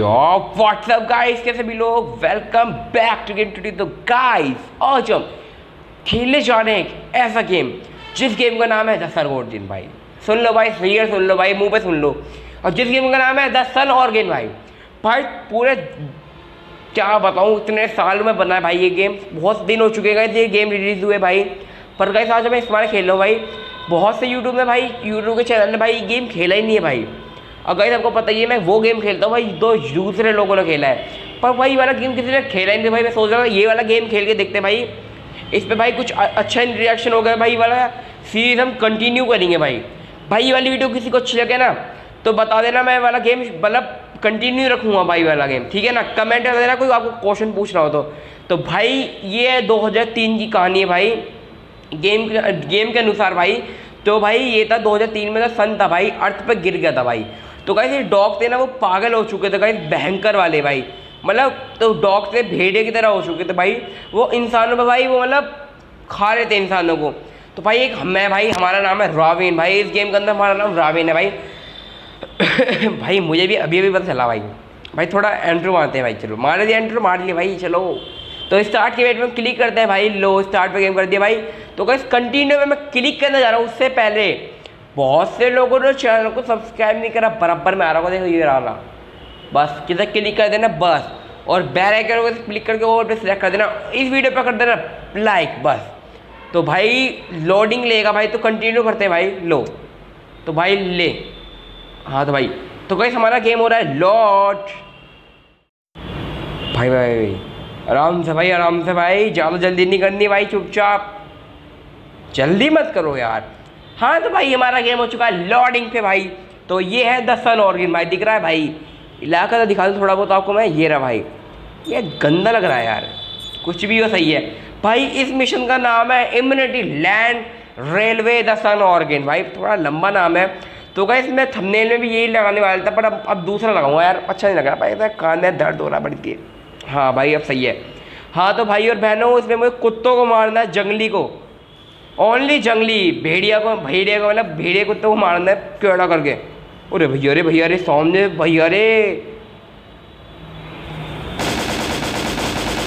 WhatsApp guys कैसे भी लोग? Welcome back to game two तो गाइस आज हम खेलने जा रहे हैं एक ऐसा गेम जिस गेम का नाम है द सन ऑर्गेन भाई। सुन लो भाई क्लियर सुन लो भाई, मुँह पे सुन लो। और जिस गेम का नाम है द सन ऑर्गेन भाई। भाई, पूरे क्या बताऊँ, इतने साल में बना है भाई ये गेम बहुत दिन हो चुके हैं ये गेम रिलीज़ हुए भाई। पर गाइस आज मैं इस बार खेल हूँ भाई। बहुत से यूट्यूब में भाई यूट्यूब के चैनल में भाई गेम खेला ही नहीं है भाई। और गाइस आपको पता ही है, मैं वो गेम खेलता हूँ भाई दो दूसरे लोगों ने खेला है। पर भाई वाला गेम किसी ने खेला ही नहीं, भाई, मैं सोच रहा हूँ, ये वाला गेम खेल के देखते भाई। इस पर भाई कुछ अच्छा रिएक्शन हो गया भाई वाला सीरीज़ हम कंटिन्यू करेंगे भाई। भाई वाली वीडियो किसी को अच्छी लगे ना तो बता देना मैं वाला गेम मतलब कंटिन्यू रखूँगा भाई वाला गेम ठीक है ना? कमेंट कर देना, कोई आपको क्वेश्चन पूछ रहा हो तो। तो भाई, ये 2003 की कहानी है भाई। गेम गेम के अनुसार भाई तो भाई, ये था 2003 में तो सन था भाई अर्थ पे गिर गया था भाई। तो गाइस ये डॉग थे ना, वो पागल हो चुके थे गाइस भयंकर वाले भाई। मतलब तो डॉग थे, भेड़े की तरह हो चुके थे भाई। वो इंसानों पर भाई, वो मतलब खा रहे थे इंसानों को। तो भाई एक मैं भाई, हमारा नाम है राविन भाई, इस गेम के अंदर हमारा नाम राविन है भाई। भाई, मुझे भी अभी अभी पता चला भाई। भाई, थोड़ा एंट्रो मारते हैं भाई, चलो। मार दिया एंट्रो मार लिया भाई, चलो। तो स्टार्ट के वेट में क्लिक करते हैं भाई लो स्टार्ट पे गेम कर दिया भाई। तो कैसे कंटिन्यू में मैं क्लिक करने जा रहा हूँ, उससे पहले। बहुत से लोगों ने चैनल को सब्सक्राइब नहीं करा, बराबर में आ रहा होगा, देखो ये रहा बस, किधर क्लिक कर देना, बस। और बैर आइकन को क्लिक करके और पे सिलेक्ट कर देना। इस वीडियो पर कर देना लाइक बस। तो भाई लोडिंग लेगा भाई तो कंटिन्यू करते हैं भाई, लो। तो भाई, ले। हाँ तो भाई। तो कैसे हमारा गेम हो रहा है लॉट भाई भाई भाई। आराम से भाई, आराम से भाई, ज़्यादा जल्दी नहीं करनी भाई, चुपचाप। जल्दी मत करो यार। हाँ तो भाई, हमारा गेम हो चुका है लॉडिंग पे भाई। तो ये है द सन ऑर्गन भाई, दिख रहा है भाई। इलाका तो दिखा दूँ थोड़ा बहुत आपको मैं, ये रहा भाई। ये गंदा लग रहा है यार, कुछ भी हो सही है। भाई, इस मिशन का नाम है immunity land railway the sun organ भाई, थोड़ा लंबा नाम है। तो क्या इसमें थंबनेल में भी यही लगाने वाला था, पर अब अब दूसरा लगाऊँगा यार अच्छा नहीं लग रहा। भाई कान में दर्द हो रहा बड़ी देर हाँ भाई, अब सही है। हाँ तो भाई और बहनों, इसमें मुझे कुत्तों को मारना है, जंगली को। ओनली जंगली भेड़िया को भेड़िया को मतलब भेड़िया को मारना है केड़ा करके अरे भैया अरे भैया अरे सामने भैया अरे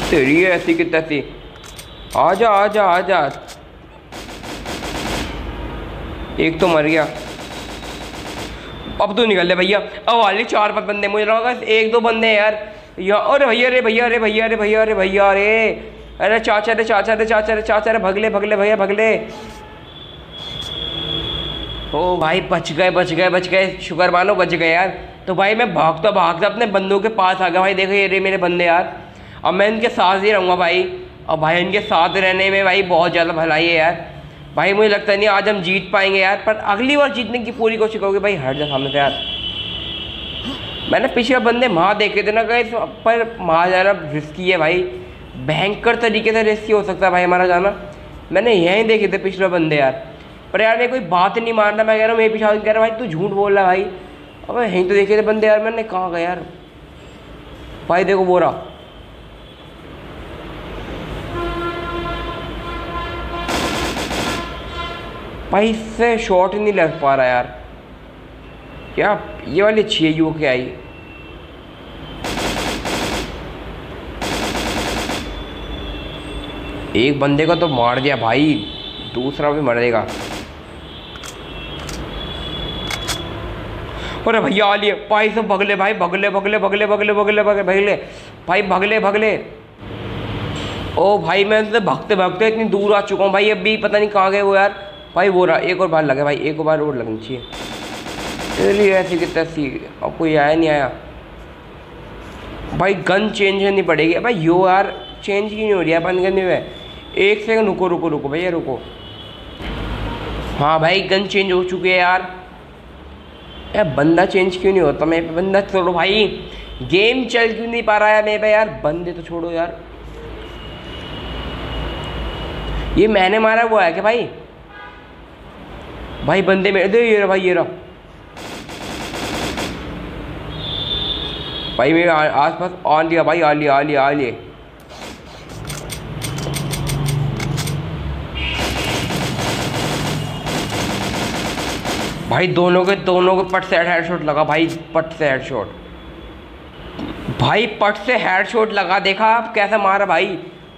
तेरी ऐसी की तैसी आजा आजा आजा एक तो मर गया अब तो निकल ले भैया अब वाले चार पाँच बंदे मुझे लगा एक दो बंदे हैं यार या अरे भैया अरे भैया अरे भैया रे भैया अरे भैया अरे अरे चाचा रे चाचा रे चाचा रे चाचा रे, भगले भगले भैया, भगले। ओ भाई, बच गए बच गए बच गए। शुक्र मानो बच गए यार। तो भाई मैं भागता भागता अपने बंदों के पास आ गया। भाई देखो, ये रे मेरे बंदे यार। अब मैं इनके साथ ही रहूँगा भाई। और भाई इनके साथ रहने में भाई बहुत ज़्यादा भलाई है यार। भाई मुझे लगता नहीं आज हम जीत पाएँगे यार, पर अगली बार जीतने की पूरी कोशिश करोगे भाई, हट जा सामने से यार। मैंने पिछले बंदे वहाँ देखे थे ना गए पर वहाँ जाना रिस्की है भाई। भयंकर तरीके से रिस्की हो सकता है भाई हमारा जाना। मैंने यहीं देखे थे पिछले बंदे यार। पर यार मैं कोई बात नहीं मारना मैं कह रहा हूँ मैं पीछे कह रहा भाई तू झूठ बोल रहा भाई। अब यहीं तो देखे थे बंदे यार, मैंने कहाँ गया यार? भाई देखो बोरा भाई इससे शॉट नहीं लग पा रहा यार। क्या ये वाली अच्छी है यू के आई? एक बंदे को तो मार दिया भाई, दूसरा भी मरेगा अरे भैया आ लिए भाई सब भगले, भाई भगले भगले भगले भगले भगले भगले भगले, भाई भगले भगले। ओ भाई, मैं तो भगते भगते इतनी दूर आ चुका हूँ भाई, अभी पता नहीं कहाँ गए वो यार। भाई वो रहा, एक और बार लगे भाई, एक और बार और लगनी चाहिए। ऐसी की तैसी अब कोई आया नहीं आया। भाई गन चेंज करनी पड़ेगी। भाई यो यार, चेंज क्यों नहीं हो रही है बंद करने में एक सेकंड रुको रुको रुको, भैया, रुको। हाँ भाई, गन चेंज हो चुकी है यार। यार बंदा चेंज क्यों नहीं होता? मैं बंदा छोड़ो भाई। गेम चल क्यों नहीं पा रहा है मेरे यार? बंदे तो छोड़ो यार। ये मैंने मारा वो है क्या भाई? भाई, बंदे मेरे दे ये रहा, भाई, ये रहा। भाई, मेरे आस पास आ लिया भाई आ लिया आ लिया आ लिया भाई, दोनों के दोनों के पट से हेड शॉट लगा, भाई, पट से हेड शॉट भाई, पट से हेड शॉट लगा, देखा आप कैसा मारा भाई?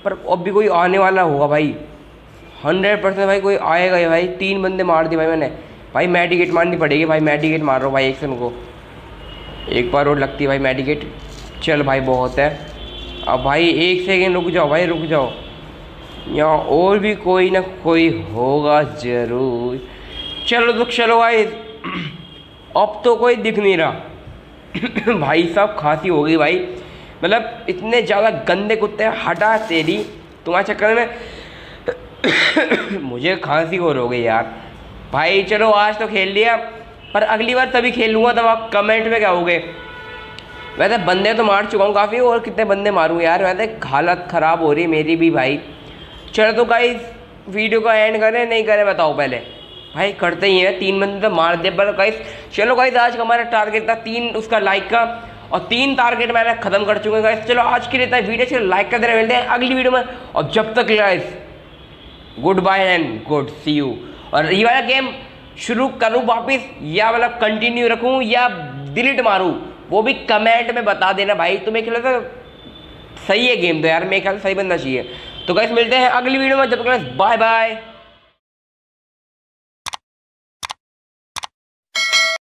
पर अब भी कोई आने वाला होगा भाई। हंड्रेड परसेंट भाई, कोई आएगा ही भाई। तीन बंदे मार दिए भाई मैंने। भाई मेडिकेट मारनी पड़ेगी भाई मेडिकेट मार रहा भाई एक से को एक बार और लगती है भाई मेडिकेट चल भाई, बहुत है। अब भाई, एक सेकेंड रुक जाओ भाई, रुक जाओ। यहाँ और भी कोई ना कोई होगा ज़रूर। चलो तो चलो भाई अब तो कोई दिख नहीं रहा। भाई साहब, खांसी हो गई भाई। मतलब इतने ज़्यादा गंदे कुत्ते हटा तेरी। तुम्हारे चक्कर में मुझे खांसी और हो गई यार। भाई चलो, आज तो खेल लिया, पर अगली बार तभी खेल लूँगा, तब आप कमेंट में क्या होगे। वैसे बंदे तो मार चुका हूँ काफ़ी, और कितने बंदे मारूँ यार। वैसे हालत ख़राब हो रही मेरी भी भाई। चलो तो गाइस वीडियो को एंड करें, नहीं करें बताओ पहले। भाई, करते ही हैं। तीन बंदे तो मार दे। पर गाइस चलो गाइस आज का हमारा टारगेट था तीन, उसका लाइक का। और तीन टारगेट मैंने खत्म कर चुके हैं चलो आज के लिए वीडियो चलो लाइक कर देना मिलते हैं अगली वीडियो में। और जब तक guys goodbye and good see you और ये वाला गेम शुरू करूँ वापिस, या मतलब कंटिन्यू रखूँ, या डिलीट मारूँ, वो भी कमेंट में बता देना भाई। तुम्हें ख्याल तो सही है गेम तो यार। मेरे ख्याल सही बनना चाहिए। तो कैसे मिलते हैं अगली वीडियो में। जब तक बाय बाय